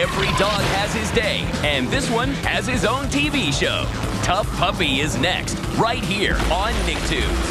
Every dog has his day, and this one has his own TV show. T.U.F.F. Puppy is next, right here on Nicktoons.